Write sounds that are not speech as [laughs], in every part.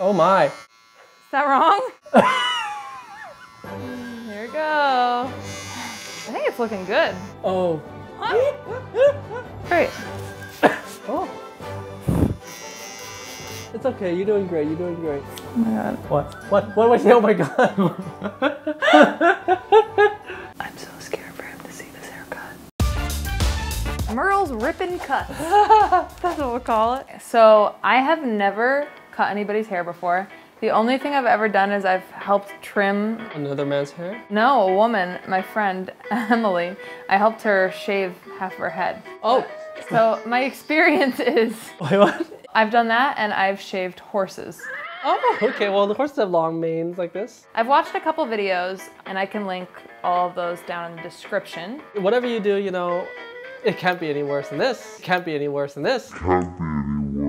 Oh my. Is that wrong? [laughs] Here we go. I think it's looking good. Oh. Great. [coughs] Oh. It's okay. You're doing great. You're doing great. Oh my god. What? What? What was? Oh my god. [laughs] I'm so scared for him to see this haircut. Merle's ripping cuts. [laughs] That's what we'll call it. So I have never cut anybody's hair before. The only thing I've ever done is I've helped trim, Another man's hair? no, a woman, my friend, [laughs] Emily. I helped her shave half of her head. Oh. So my experience [laughs] is [laughs] Wait, what? I've done that and I've shaved horses. Oh, okay. Well, the horses have long manes like this. I've watched a couple videos and I can link all of those down in the description. Whatever you do, you know, it can't be any worse than this. It can't be any worse than this. can't be any worse than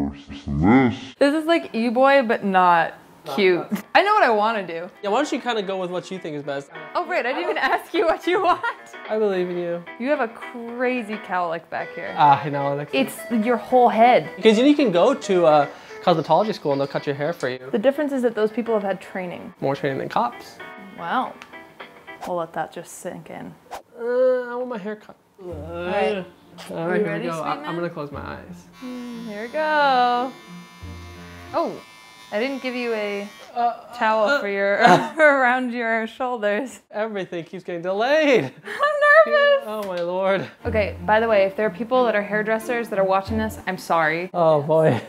this. This is like E-boy, but not cute. [laughs] I know what I want to do. Yeah, why don't you kind of go with what you think is best? Oh, right, I didn't even ask you what you want. I believe in you. You have a crazy cowlick back here. Ah, I know. It's your whole head. because you can go to a cosmetology school and they'll cut your hair for you. The difference is that those people have had training. More training than cops. Wow. We'll let that just sink in. Uh, I want my hair cut. Uh, right. All right, here ready, we go. I, I'm gonna close my eyes. Here we go. Oh, I didn't give you a Uh, towel for your [laughs] around your shoulders. everything keeps getting delayed. [laughs] I'm nervous. Oh my lord. Okay, by the way, if there are people that are hairdressers that are watching this, I'm sorry. Oh boy.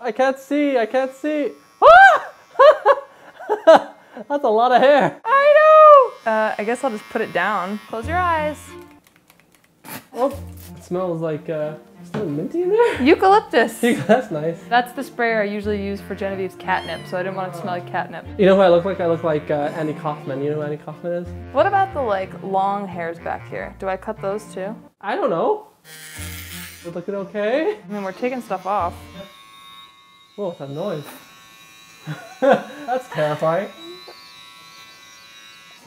I can't see. I can't see. Ah! [laughs] That's a lot of hair. I. Uh, I guess I'll just put it down. Close your eyes. Oh, it smells like uh, is there minty in there? [laughs] Eucalyptus. [laughs] That's nice. That's the sprayer I usually use for Genevieve's catnip, so I didn't want it to smell like catnip. You know who I look like? I look like uh, Andy Kaufman. You know who Andy Kaufman is? What about the like long hairs back here? Do I cut those too? I don't know. We're looking okay. I mean, we're taking stuff off. Whoa, what's that noise? [laughs] That's terrifying.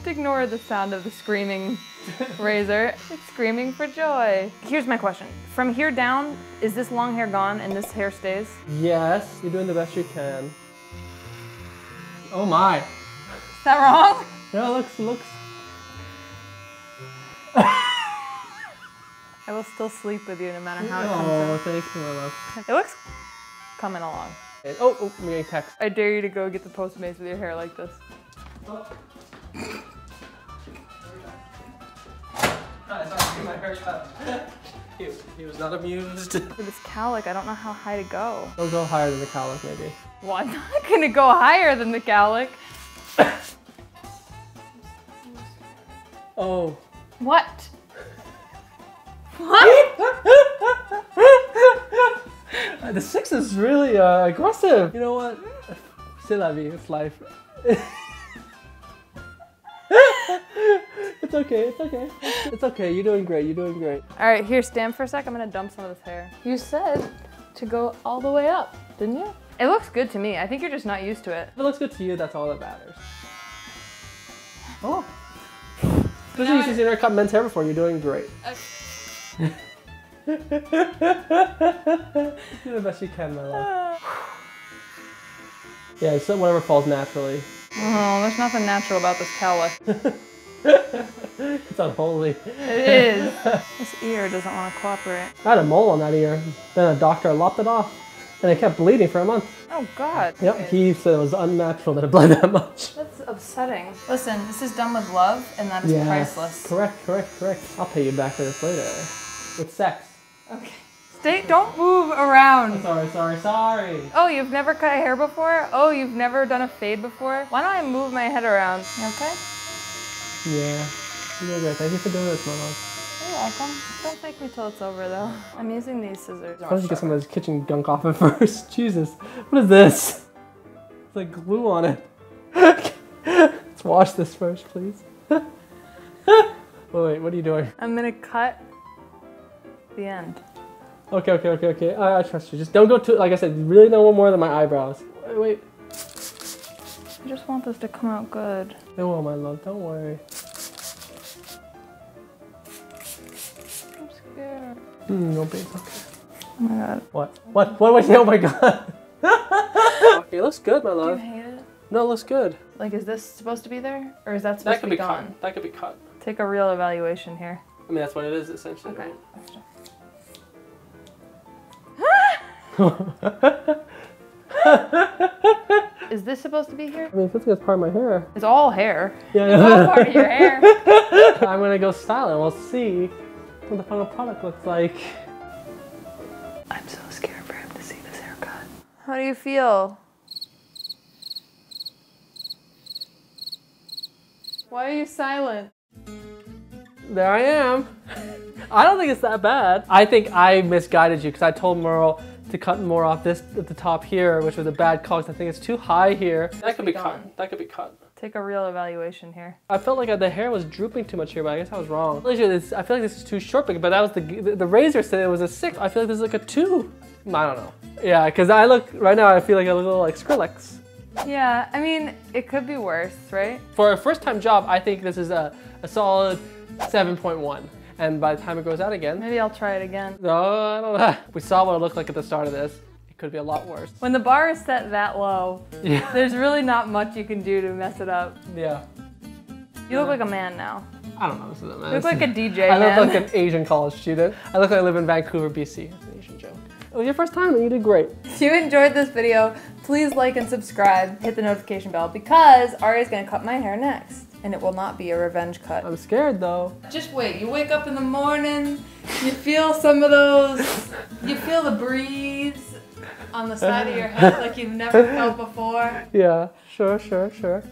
Just ignore the sound of the screaming razor. It's screaming for joy. Here's my question. From here down, is this long hair gone and this hair stays? Yes, you're doing the best you can. Oh my. Is that wrong? Yeah, looks looks. [laughs] I will still sleep with you no matter how it oh, comes Oh, thank you, my love. It looks coming along. Oh, oh, I'm getting text. I dare you to go get the Postmates with your hair like this. Oh. [laughs] He, he was not amused. [laughs] For this cowlick, I don't know how high to go. Don't go higher than the cowlick, maybe. Well, I'm not [laughs] gonna go higher than the cowlick. Oh. What? What? the six is really uh, aggressive. You know what? C'est la vie. It's life. It's okay. It's okay. It's okay. You're doing great. You're doing great. All right, here, stand for a sec. I'm gonna dump some of this hair. You said to go all the way up, didn't you? It looks good to me. I think you're just not used to it. If it looks good to you, that's all that matters. Oh. This is you never cut men's hair before. You're doing great. Do [laughs] the best you can, my love. [sighs] Yeah, so whatever falls naturally. Oh, there's nothing natural about this cowlick. [laughs] [laughs] It's unholy. It is. [laughs] this ear doesn't want to cooperate. I had a mole on that ear. Then a doctor lopped it off. And it kept bleeding for a month. Oh God. Yep, he said it was unnatural that it bled that much. That's upsetting. Listen, this is done with love, and that is priceless. Correct, correct, correct. I'll pay you back for this later. With sex. Okay. Stay. Don't move around. Sorry, sorry, sorry. Oh, you've never cut hair before? Oh, you've never done a fade before? Why don't I move my head around? You okay? Yeah. You're great. Thank you for doing this, my love. You're welcome. Don't thank me till it's over, though. I'm using these scissors. Why don't you get some of this kitchen gunk off it [laughs] first? Jesus. What is this? It's like glue on it. [laughs] Let's wash this first, please. wait, [laughs] wait, what are you doing? I'm gonna cut the end. Okay, okay, okay, okay. I, I trust you. Just don't go too, like I said, really no more than my eyebrows. Wait, wait. I just want this to come out good. It will, my love. Don't worry. I'm scared. Hmm, no, babe. Okay. my god. What? What? What was Oh my god. okay, it looks good, my Do you love. hate it? No, it looks good. Like, is this supposed to be there? Or is that supposed That to could be, be gone? cut. That could be cut. Take a real evaluation here. I mean, that's what it is essentially. Okay. [laughs] Is this supposed to be here? I mean, it feels like it's part of my hair. It's all hair. Yeah, It's all part of your hair. [laughs] I'm gonna go style it. We'll see what the final product looks like. I'm so scared for him to see this haircut. How do you feel? Why are you silent? There I am. [laughs] I don't think it's that bad. I think I misguided you because I told Merle to cut more off this at the top here, which was a bad call 'cause I think it's too high here. That could be be cut. That could be cut. Take a real evaluation here. I felt like the hair was drooping too much here, but I guess I was wrong. I feel like this is too short, but that was the the, the razor said it was a six. I feel like this is like a two. I don't know. Yeah, because I look right now. I feel like I look a little like Skrillex. Yeah, I mean, it could be worse, right? For a first-time job, I think this is a, a solid 7.1. And by the time it goes out again, Maybe I'll try it again. no, I don't know. [laughs] We saw what it looked like at the start of this. Could be a lot worse. When the bar is set that low, Yeah. there's really not much you can do to mess it up. Yeah. You look like a man now. I don't know. This is a man. You look like a DJ I man. look like an Asian college student. I look like I live in Vancouver, BC. That's an Asian joke. It was your first time and you did great. If you enjoyed this video, please like and subscribe. Hit the notification bell because Ari's gonna cut my hair next. And it will not be a revenge cut. I'm scared though. Just wait, you wake up in the morning, you feel some of those, you feel the breeze on the side of your head like you've never [laughs] felt before. Yeah, sure, sure, sure.